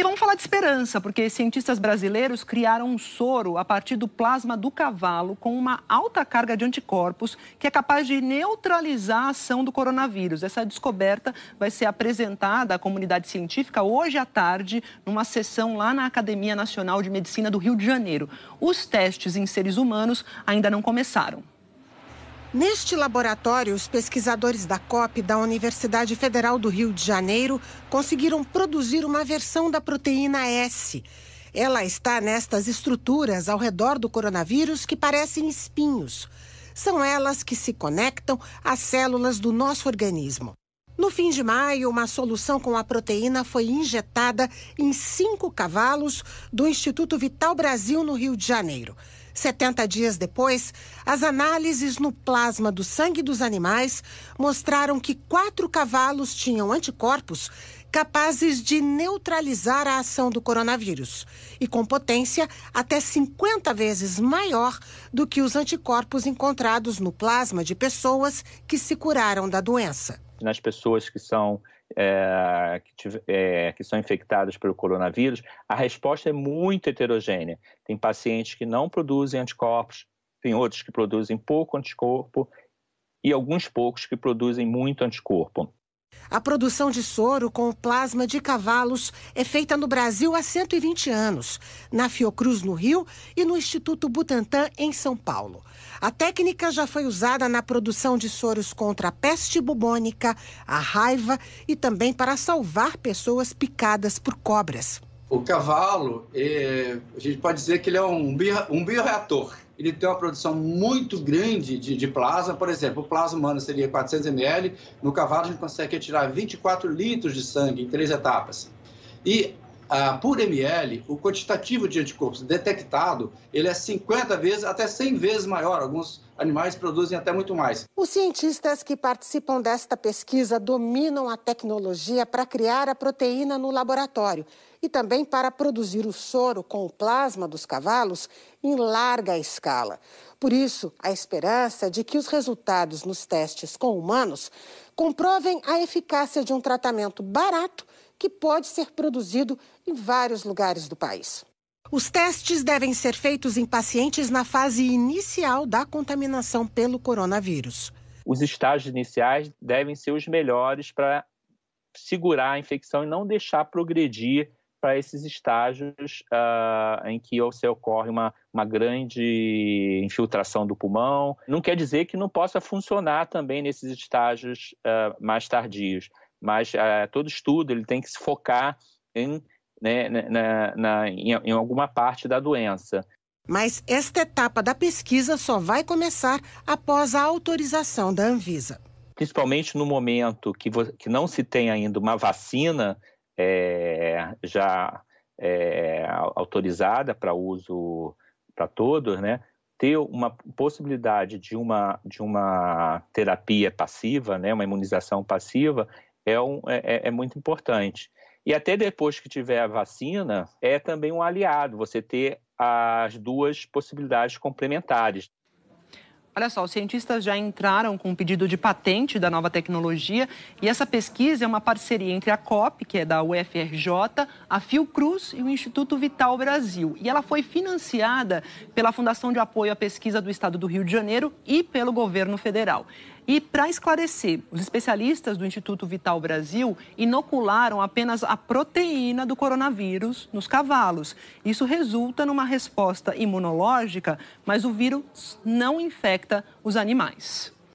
E vamos falar de esperança, porque cientistas brasileiros criaram um soro a partir do plasma do cavalo com uma alta carga de anticorpos que é capaz de neutralizar a ação do coronavírus. Essa descoberta vai ser apresentada à comunidade científica hoje à tarde, numa sessão lá na Academia Nacional de Medicina do Rio de Janeiro. Os testes em seres humanos ainda não começaram. Neste laboratório, os pesquisadores da COP da Universidade Federal do Rio de Janeiro conseguiram produzir uma versão da proteína S. Ela está nestas estruturas ao redor do coronavírus que parecem espinhos. São elas que se conectam às células do nosso organismo. No fim de maio, uma solução com a proteína foi injetada em cinco cavalos do Instituto Vital Brasil, no Rio de Janeiro. 70 dias depois, as análises no plasma do sangue dos animais mostraram que quatro cavalos tinham anticorpos capazes de neutralizar a ação do coronavírus e com potência até 50 vezes maior do que os anticorpos encontrados no plasma de pessoas que se curaram da doença. Nas pessoas que são é, que, é, que, são infectadas pelo coronavírus, a resposta é muito heterogênea. Tem pacientes que não produzem anticorpos, tem outros que produzem pouco anticorpo e alguns poucos que produzem muito anticorpo. A produção de soro com plasma de cavalos é feita no Brasil há 120 anos, na Fiocruz, no Rio, e no Instituto Butantan, em São Paulo. A técnica já foi usada na produção de soros contra a peste bubônica, a raiva e também para salvar pessoas picadas por cobras. O cavalo, é, a gente pode dizer que ele é um, bio, um bioreator ele tem uma produção muito grande de, de, plasma. Por exemplo, o plasma humano seria 400 ml, no cavalo a gente consegue retirar 24 litros de sangue em três etapas. E ah, por ml, o quantitativo de anticorpos detectado ele é 50 vezes até 100 vezes maior. Alguns animais produzem até muito mais. Os cientistas que participam desta pesquisa dominam a tecnologia para criar a proteína no laboratório e também para produzir o soro com o plasma dos cavalos em larga escala. Por isso, a esperança de que os resultados nos testes com humanos comprovem a eficácia de um tratamento barato que pode ser produzido em vários lugares do país. Os testes devem ser feitos em pacientes na fase inicial da contaminação pelo coronavírus. Os estágios iniciais devem ser os melhores para segurar a infecção e não deixar progredir para esses estágios uh, em que se ocorre uma, uma grande infiltração do pulmão. Não quer dizer que não possa funcionar também nesses estágios uh, mais tardios, mas uh, todo estudo ele tem que se focar em, né, na, na, em, em alguma parte da doença. Mas esta etapa da pesquisa só vai começar após a autorização da Anvisa. Principalmente no momento que, que não se tem ainda uma vacina é, já é, autorizada para uso para todos, né? ter uma possibilidade de uma, de uma terapia passiva, né? uma imunização passiva, é, um, é, é, é muito importante. E até depois que tiver a vacina, é também um aliado você ter as duas possibilidades complementares. Olha só, os cientistas já entraram com um pedido de patente da nova tecnologia e essa pesquisa é uma parceria entre a COP, que é da UFRJ, a Fiocruz e o Instituto Vital Brasil. E ela foi financiada pela Fundação de Apoio à Pesquisa do Estado do Rio de Janeiro e pelo governo federal. E para esclarecer, os especialistas do Instituto Vital Brasil inocularam apenas a proteína do coronavírus nos cavalos. Isso resulta numa resposta imunológica, mas o vírus não infecta os animais.